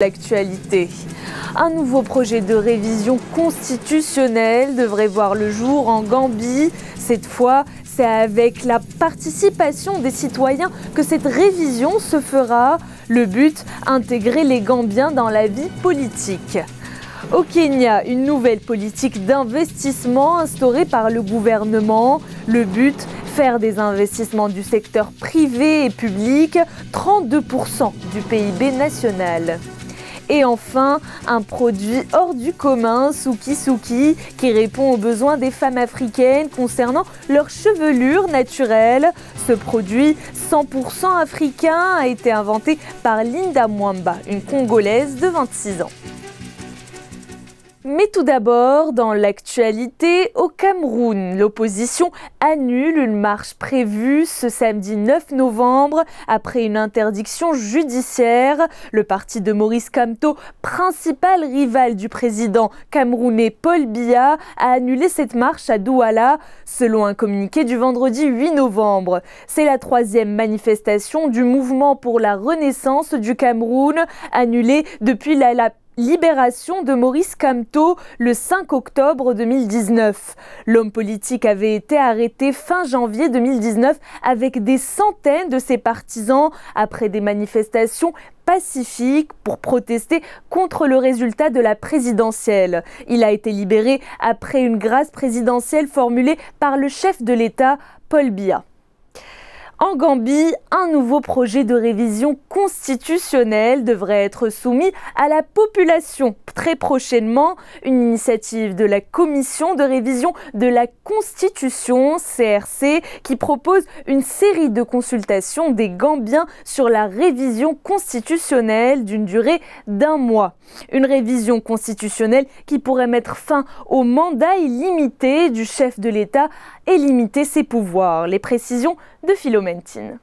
L'actualité. Un nouveau projet de révision constitutionnelle devrait voir le jour en Gambie. Cette fois, c'est avec la participation des citoyens que cette révision se fera. Le but, intégrer les Gambiens dans la vie politique. Au Kenya, une nouvelle politique d'investissement instaurée par le gouvernement. Le but, faire des investissements du secteur privé et public 32% du PIB national. Et enfin, un produit hors du commun, Suki Suki, qui répond aux besoins des femmes africaines concernant leur chevelure naturelle. Ce produit 100% africain a été inventé par Linda Mwamba, une Congolaise de 26 ans. Mais tout d'abord, dans l'actualité, au Cameroun, l'opposition annule une marche prévue ce samedi 9 novembre après une interdiction judiciaire. Le parti de Maurice Kamto, principal rival du président camerounais Paul Biya, a annulé cette marche à Douala, selon un communiqué du vendredi 8 novembre. C'est la troisième manifestation du mouvement pour la renaissance du Cameroun, annulée depuis la, la libération de Maurice Kamto le 5 octobre 2019. L'homme politique avait été arrêté fin janvier 2019 avec des centaines de ses partisans après des manifestations pacifiques pour protester contre le résultat de la présidentielle. Il a été libéré après une grâce présidentielle formulée par le chef de l'État, Paul Biya. En Gambie, un nouveau projet de révision constitutionnelle devrait être soumis à la population très prochainement. Une initiative de la Commission de révision de la Constitution, CRC, qui propose une série de consultations des Gambiens sur la révision constitutionnelle d'une durée d'un mois. Une révision constitutionnelle qui pourrait mettre fin au mandat illimité du chef de l'État et limiter ses pouvoirs. Les précisions de Philomentine.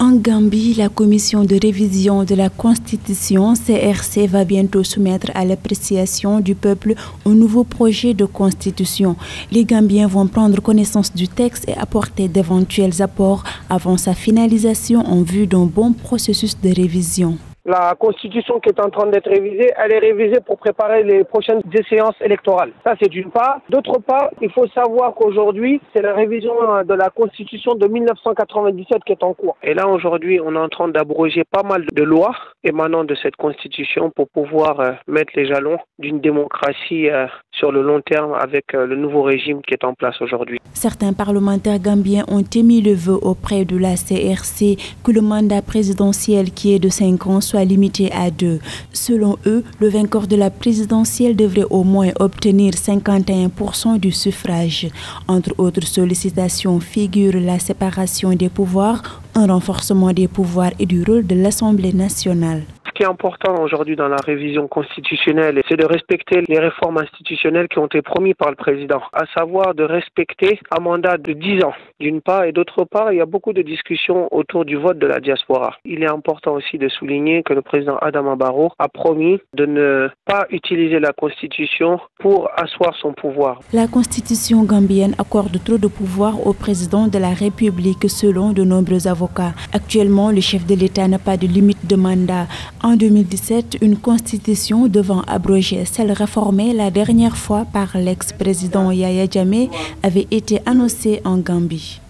En Gambie, la commission de révision de la Constitution CRC va bientôt soumettre à l'appréciation du peuple un nouveau projet de constitution. Les Gambiens vont prendre connaissance du texte et apporter d'éventuels apports avant sa finalisation en vue d'un bon processus de révision. La constitution qui est en train d'être révisée, elle est révisée pour préparer les prochaines séances électorales. Ça, c'est d'une part. D'autre part, il faut savoir qu'aujourd'hui, c'est la révision de la constitution de 1997 qui est en cours. Et là, aujourd'hui, on est en train d'abroger pas mal de lois émanant de cette constitution pour pouvoir euh, mettre les jalons d'une démocratie euh, sur le long terme avec euh, le nouveau régime qui est en place aujourd'hui. Certains parlementaires gambiens ont émis le vœu auprès de la CRC que le mandat présidentiel qui est de 5 ans soit limité à deux. Selon eux, le vainqueur de la présidentielle devrait au moins obtenir 51% du suffrage. Entre autres sollicitations figurent la séparation des pouvoirs, un renforcement des pouvoirs et du rôle de l'Assemblée nationale. Ce qui est important aujourd'hui dans la révision constitutionnelle, c'est de respecter les réformes institutionnelles qui ont été promises par le président, à savoir de respecter un mandat de 10 ans, d'une part, et d'autre part, il y a beaucoup de discussions autour du vote de la diaspora. Il est important aussi de souligner que le président Adama Barrow a promis de ne pas utiliser la constitution pour asseoir son pouvoir. La constitution gambienne accorde trop de pouvoir au président de la République selon de nombreux avocats. Actuellement, le chef de l'État n'a pas de limite de mandat. En 2017, une constitution devant abroger celle réformée la dernière fois par l'ex-président Yahya Jammeh avait été annoncée en Gambie.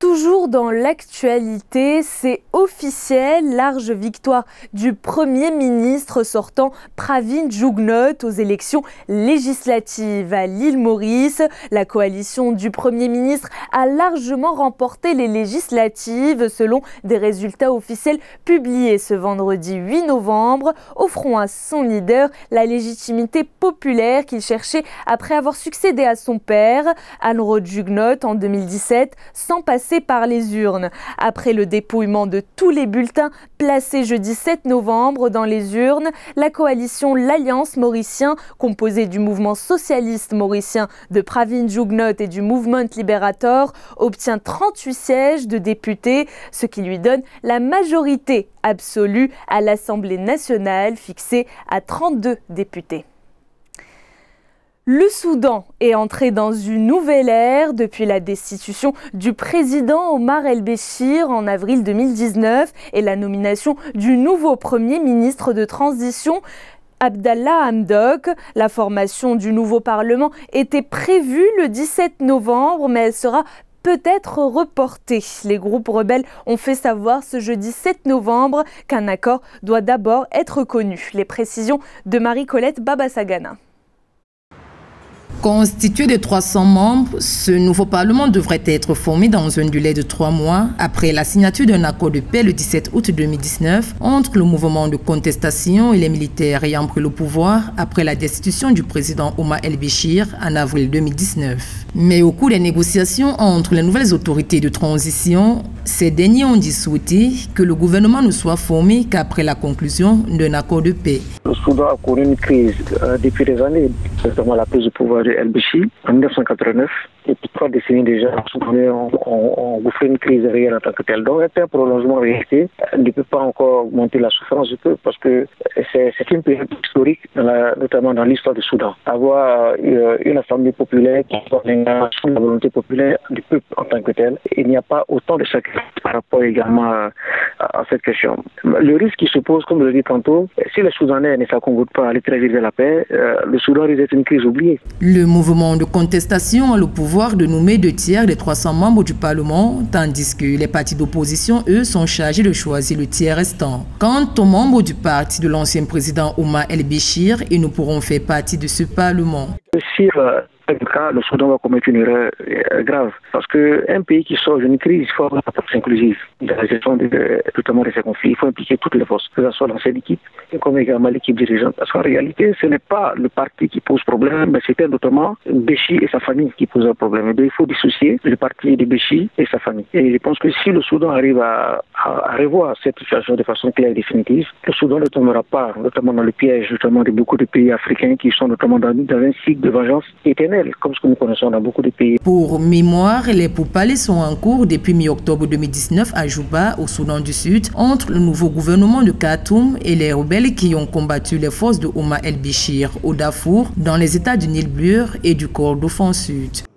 Toujours dans l'actualité, c'est officiel, large victoire du Premier ministre sortant Pravin Jugnot aux élections législatives à l'île Maurice. La coalition du Premier ministre a largement remporté les législatives selon des résultats officiels publiés ce vendredi 8 novembre, offrant à son leader la légitimité populaire qu'il cherchait après avoir succédé à son père, Anne Jugnot, en 2017, sans passer par les urnes. Après le dépouillement de tous les bulletins placés jeudi 7 novembre dans les urnes, la coalition L'Alliance Mauricien, composée du mouvement socialiste mauricien de Pravin Jugnot et du Mouvement Liberator, obtient 38 sièges de députés, ce qui lui donne la majorité absolue à l'Assemblée nationale fixée à 32 députés. Le Soudan est entré dans une nouvelle ère depuis la destitution du président Omar el-Béchir en avril 2019 et la nomination du nouveau premier ministre de transition. Abdallah Hamdok. La formation du nouveau Parlement était prévue le 17 novembre, mais elle sera peut-être reportée. Les groupes rebelles ont fait savoir ce jeudi 7 novembre qu'un accord doit d'abord être connu. Les précisions de Marie-Colette Babasagana. Constitué de 300 membres, ce nouveau Parlement devrait être formé dans un délai de trois mois après la signature d'un accord de paix le 17 août 2019 entre le mouvement de contestation et les militaires ayant pris le pouvoir après la destitution du président Omar el-Béchir en avril 2019. Mais au cours des négociations entre les nouvelles autorités de transition, ces derniers ont dit souhaiter que le gouvernement ne soit formé qu'après la conclusion d'un accord de paix. Le Soudan a connu une crise euh, depuis des années, notamment la prise de pouvoir de El-Béchir en 1989 depuis trois décennies déjà, on, on, on une crise réelle en tant que telle. Donc, un prolongement réalité ne peut pas encore augmenter la souffrance du peuple parce que c'est une période historique, notamment dans l'histoire du Soudan. Avoir euh, une assemblée populaire qui porte la volonté populaire du peuple en tant que tel, il n'y a pas autant de sacrifices par rapport également à, cette question. Le risque qui se pose, comme je l'ai dit tantôt, si les Soudanais ne s'accommodent pas à aller très vite vers la paix, euh, le Soudan risque d'être une crise oubliée. Le mouvement de contestation a le pouvoir de nommer deux tiers des 300 membres du Parlement, tandis que les partis d'opposition, eux, sont chargés de choisir le tiers restant. Quant aux membres du parti de l'ancien président Omar El-Béchir, ils ne pourront faire partie de ce Parlement. Cas, le Soudan va commettre une erreur euh, grave. Parce qu'un pays qui sort d'une crise, il faut avoir une approche inclusive dans la gestion de, notamment de ces conflits. Il faut impliquer toutes les forces, que ce soit cette équipe, comme également l'équipe dirigeante. Parce qu'en réalité, ce n'est pas le parti qui pose problème, mais c'était notamment Béchi et sa famille qui posent un problème. il faut dissocier le parti de Béchi et sa famille. Et je pense que si le Soudan arrive à, à, revoir cette situation de façon claire et définitive, le Soudan ne tombera pas, notamment dans le piège notamment de beaucoup de pays africains qui sont notamment dans, dans un cycle de vengeance éternelle comme ce que nous connaissons dans beaucoup de pays. Pour mémoire, les pourparlers sont en cours depuis mi-octobre 2019 à Juba, au Soudan du Sud, entre le nouveau gouvernement de Khartoum et les rebelles qui ont combattu les forces de Omar el-Béchir au Darfour, dans les États du Nil Bleu et du Kordofan Sud.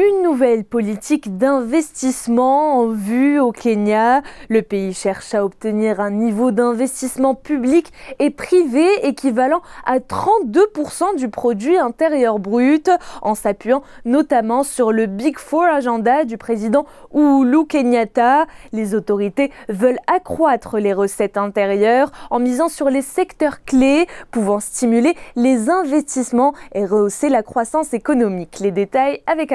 Une nouvelle politique d'investissement en vue au Kenya. Le pays cherche à obtenir un niveau d'investissement public et privé équivalent à 32% du produit intérieur brut, en s'appuyant notamment sur le Big Four agenda du président Uhuru Kenyatta. Les autorités veulent accroître les recettes intérieures en misant sur les secteurs clés pouvant stimuler les investissements et rehausser la croissance économique. Les détails avec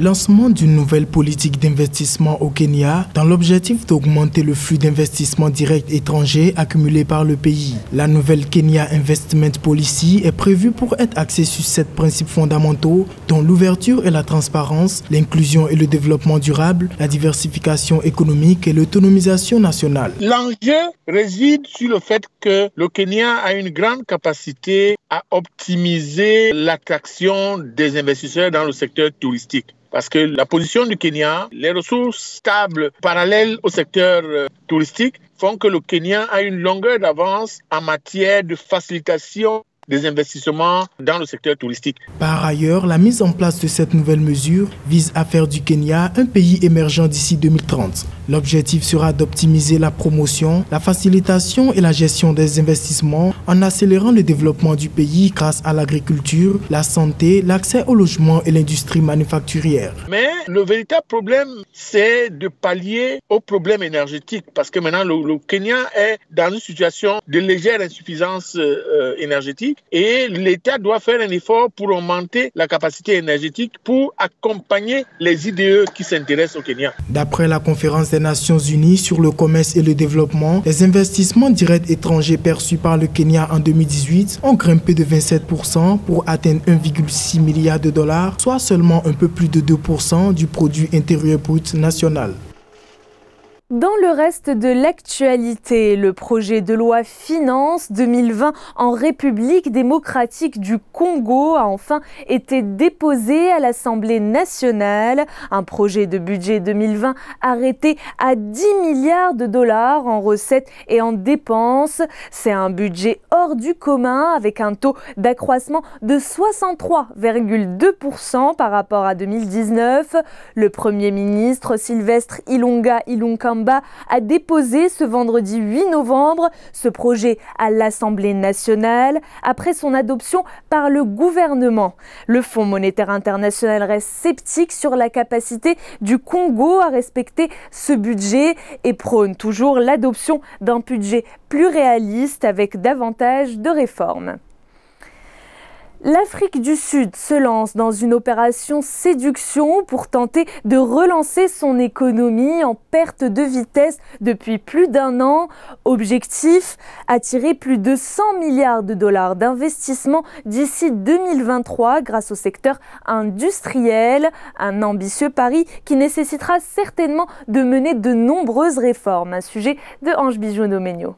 Lancement d'une nouvelle politique d'investissement au Kenya dans l'objectif d'augmenter le flux d'investissement direct étranger accumulé par le pays. La nouvelle Kenya Investment Policy est prévue pour être axée sur sept principes fondamentaux dont l'ouverture et la transparence, l'inclusion et le développement durable, la diversification économique et l'autonomisation nationale. L'enjeu réside sur le fait que le Kenya a une grande capacité à optimiser l'attraction des investisseurs dans le secteur touristique. Parce que la position du Kenya, les ressources stables parallèles au secteur euh, touristique font que le Kenya a une longueur d'avance en matière de facilitation des investissements dans le secteur touristique. Par ailleurs, la mise en place de cette nouvelle mesure vise à faire du Kenya un pays émergent d'ici 2030. L'objectif sera d'optimiser la promotion, la facilitation et la gestion des investissements en accélérant le développement du pays grâce à l'agriculture, la santé, l'accès au logement et l'industrie manufacturière. Mais le véritable problème, c'est de pallier au problème énergétique parce que maintenant le, Kenya est dans une situation de légère insuffisance euh, énergétique et l'État doit faire un effort pour augmenter la capacité énergétique pour accompagner les IDE qui s'intéressent au Kenya. D'après la conférence des Nations Unies sur le commerce et le développement, les investissements directs étrangers perçus par le Kenya en 2018 ont grimpé de 27% pour atteindre 1,6 milliard de dollars, soit seulement un peu plus de 2% du produit intérieur brut national. Dans le reste de l'actualité, le projet de loi Finance 2020 en République démocratique du Congo a enfin été déposé à l'Assemblée nationale. Un projet de budget 2020 arrêté à 10 milliards de dollars en recettes et en dépenses. C'est un budget hors du commun avec un taux d'accroissement de 63,2% par rapport à 2019. Le Premier ministre Sylvestre Ilunga A déposé ce vendredi 8 novembre ce projet à l'Assemblée nationale après son adoption par le gouvernement. Le Fonds monétaire international reste sceptique sur la capacité du Congo à respecter ce budget et prône toujours l'adoption d'un budget plus réaliste avec davantage de réformes. L'Afrique du Sud se lance dans une opération séduction pour tenter de relancer son économie en perte de vitesse depuis plus d'un an. Objectif, attirer plus de 100 milliards de dollars d'investissement d'ici 2023 grâce au secteur industriel. Un ambitieux pari qui nécessitera certainement de mener de nombreuses réformes. Un sujet de Ange Bijou Domenio.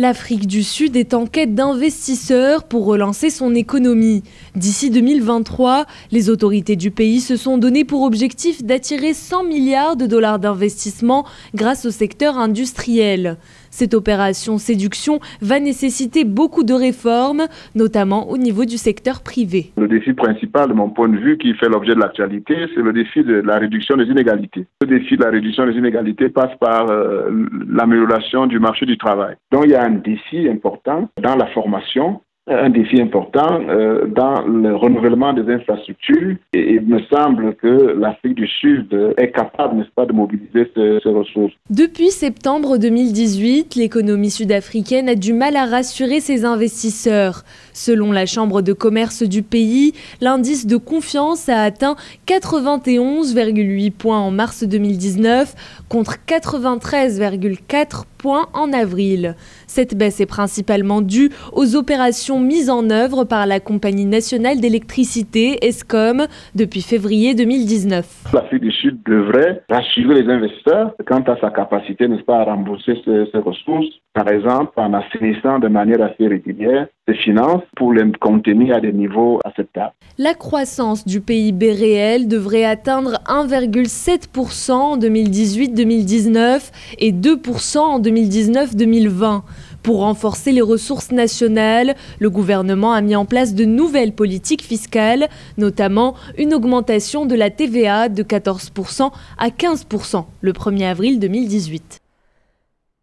L'Afrique du Sud est en quête d'investisseurs pour relancer son économie. D'ici 2023, les autorités du pays se sont donné pour objectif d'attirer 100 milliards de dollars d'investissement grâce au secteur industriel. Cette opération séduction va nécessiter beaucoup de réformes, notamment au niveau du secteur privé. Le défi principal, de mon point de vue, qui fait l'objet de l'actualité, c'est le défi de la réduction des inégalités. Le défi de la réduction des inégalités passe par euh, l'amélioration du marché du travail. Donc il y a un défi important dans la formation un défi important euh, dans le renouvellement des infrastructures et il me semble que l'Afrique du Sud est capable, n'est-ce pas, de mobiliser ces, ces, ressources. Depuis septembre 2018, l'économie sud-africaine a du mal à rassurer ses investisseurs. Selon la Chambre de commerce du pays, l'indice de confiance a atteint 91,8 points en mars 2019 contre 93,4 points en avril. Cette baisse est principalement due aux opérations mises en œuvre par la Compagnie nationale d'électricité, ESCOM, depuis février 2019. L'Afrique du Sud devrait rassurer les investisseurs quant à sa capacité, n'est-ce pas, à rembourser ses, ses ressources, par exemple en assainissant de manière assez régulière finances pour les contenir à des niveaux acceptables. La croissance du PIB réel devrait atteindre 1,7% en 2018-2019 et 2% en 2019-2020. Pour renforcer les ressources nationales, le gouvernement a mis en place de nouvelles politiques fiscales, notamment une augmentation de la TVA de 14% à 15% le 1er avril 2018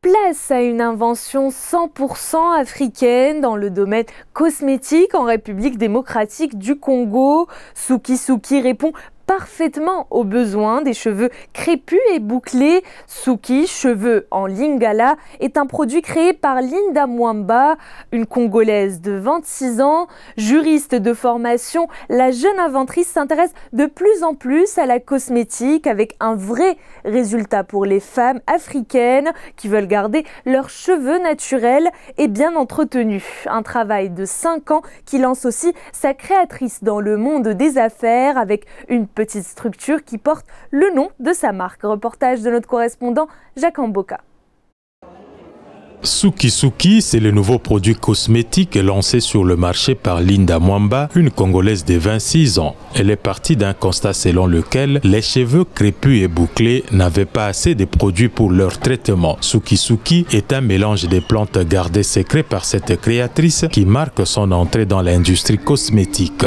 place à une invention 100% africaine dans le domaine cosmétique en République démocratique du Congo. Suki Suki répond parfaitement aux besoins des cheveux crépus et bouclés. Suki, cheveux en lingala, est un produit créé par Linda Mwamba, une Congolaise de 26 ans. Juriste de formation, la jeune inventrice s'intéresse de plus en plus à la cosmétique avec un vrai résultat pour les femmes africaines qui veulent garder leurs cheveux naturels et bien entretenus. Un travail de 5 ans qui lance aussi sa créatrice dans le monde des affaires avec une petite structure qui porte le nom de sa marque. Reportage de notre correspondant Jacques Amboka. Suki Suki, c'est le nouveau produit cosmétique lancé sur le marché par Linda Mwamba, une Congolaise de 26 ans. Elle est partie d'un constat selon lequel les cheveux crépus et bouclés n'avaient pas assez de produits pour leur traitement. Suki Suki est un mélange de plantes gardées secret par cette créatrice qui marque son entrée dans l'industrie cosmétique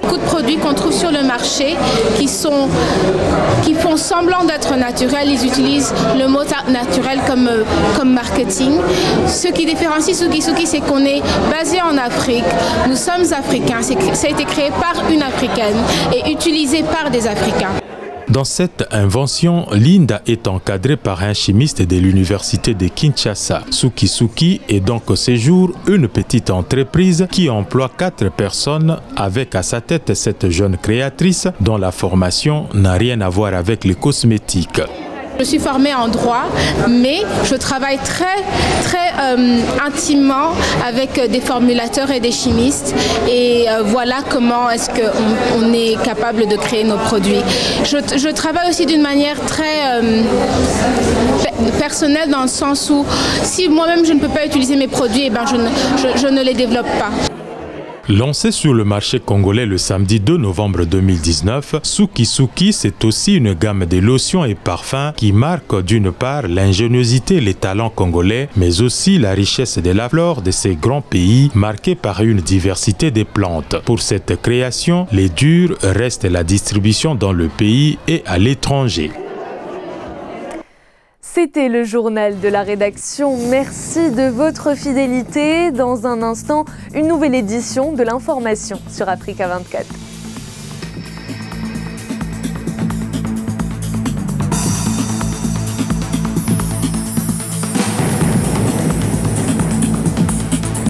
beaucoup de produits qu'on trouve sur le marché qui, sont, qui font semblant d'être naturels. Ils utilisent le mot naturel comme, comme marketing. Ce qui différencie Suki, c'est qu'on est basé en Afrique. Nous sommes africains. Ça a été créé par une africaine et utilisé par des Africains. Dans cette invention, Linda est encadrée par un chimiste de l'université de Kinshasa. Suki Suki est donc au séjour une petite entreprise qui emploie quatre personnes avec à sa tête cette jeune créatrice dont la formation n'a rien à voir avec les cosmétiques. Je suis formée en droit, mais je travaille très, très euh, intimement avec des formulateurs et des chimistes. Et euh, voilà comment est-ce qu'on on est capable de créer nos produits. Je, travaille aussi d'une manière très euh, personnelle dans le sens où si moi-même je ne peux pas utiliser mes produits, eh ben je ne les développe pas. Lancé sur le marché congolais le samedi 2 novembre 2019, Suki Suki, c'est aussi une gamme de lotions et parfums qui marque d'une part l'ingéniosité et les talents congolais, mais aussi la richesse de la flore de ces grands pays marqués par une diversité des plantes. Pour cette création, les durs restent la distribution dans le pays et à l'étranger. C'était le journal de la rédaction. Merci de votre fidélité. Dans un instant, une nouvelle édition de l'information sur Africa 24.